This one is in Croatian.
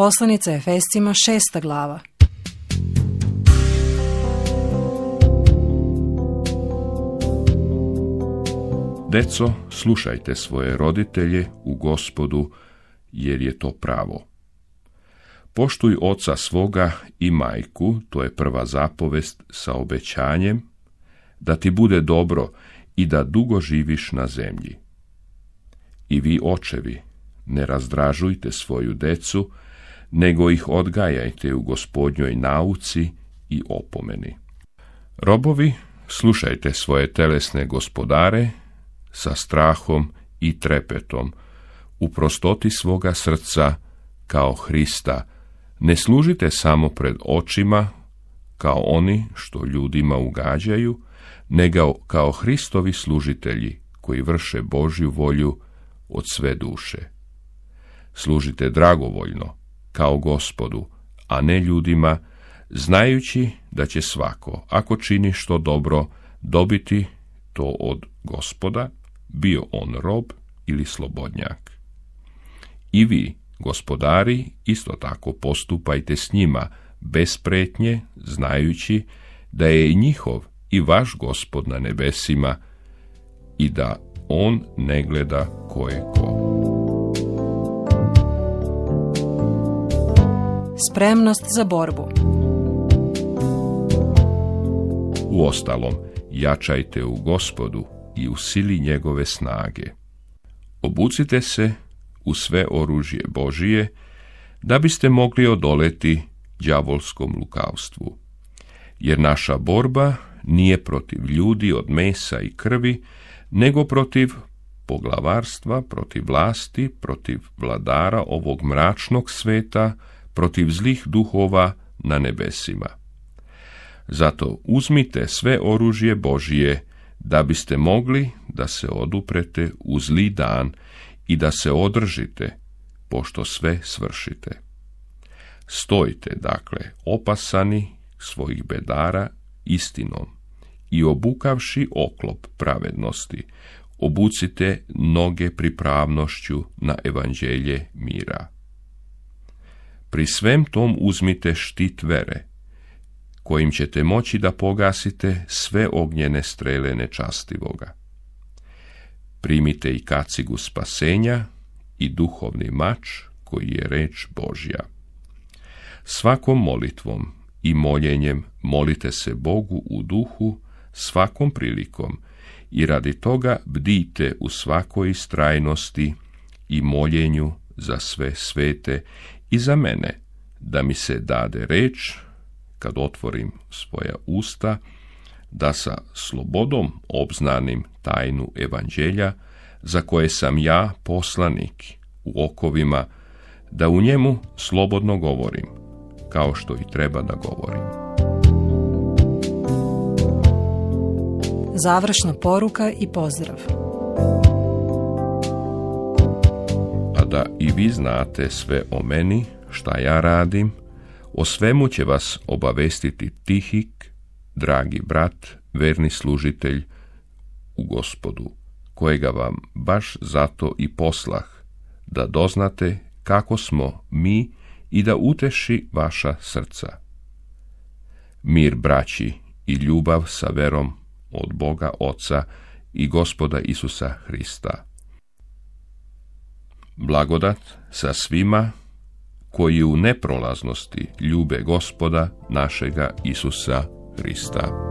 Poslanica Efescima šesta glava. Deco, slušajte svoje roditelje u gospodu, jer je to pravo. Poštuj oca svoga i majku, to je prva zapovest sa obećanjem, da ti bude dobro i da dugo živiš na zemlji. I vi očevi, ne razdražujte svoju decu, nego ih odgajajte u gospodnjoj nauci i opomeni. Robovi, slušajte svoje telesne gospodare sa strahom i trepetom, u prostoti svoga srca kao Hrista, ne služite samo pred očima kao oni što ljudima ugađaju, nego kao Hristovi služitelji koji vrše Božju volju od sve duše. Služite dragovoljno, kao gospodu, a ne ljudima, znajući da će svako, ako čini što dobro, dobiti to od gospoda, bio on rob ili slobodnjak. I vi, gospodari, isto tako postupajte s njima, bez pretnje, znajući da je njihov i vaš gospod na nebesima i da on ne gleda ko je ko. Spremnost za borbu. Uostalom, jačajte u gospodu i u sili njegove snage. Obucite se u sve oružje Božije, da biste mogli odoleti đavolskom lukavstvu. Jer naša borba nije protiv ljudi od mesa i krvi, nego protiv poglavarstva, protiv vlasti, protiv vladara ovog mračnog sveta, protiv zlih duhova na nebesima. Zato uzmite sve oružje Božije, da biste mogli da se oduprete u zli dan i da se održite, pošto sve svršite. Stojite, dakle, opasani svojih bedara istinom i obukavši oklop pravednosti, obucite noge pripravnošću na evanđelje mira. Pri svem tom uzmite štit vere, kojim ćete moći da pogasite sve ognjene strele nečastivoga. Primite i kacigu spasenja i duhovni mač koji je reč Božja. Svakom molitvom i moljenjem molite se Bogu u duhu svakom prilikom i radi toga bdite u svakoj istrajnosti i moljenju za sve svete i za mene, da mi se dade reč, kad otvorim svoja usta, da sa slobodom obznanim tajnu evanđelja, za koje sam ja poslanik u okovima, da u njemu slobodno govorim, kao što i treba da govorim. Završna poruka i pozdrav. Da i vi znate sve o meni, šta ja radim, o svemu će vas obavestiti Tihik, dragi brat, verni služitelj u gospodu, kojega vam baš zato i poslah, da doznate kako smo mi i da uteši vaša srca. Mir braći i ljubav sa verom od Boga Oca i gospoda Isusa Hrista. Blagodat sa svima koji u neprolaznosti ljube gospoda našega Isusa Hrista.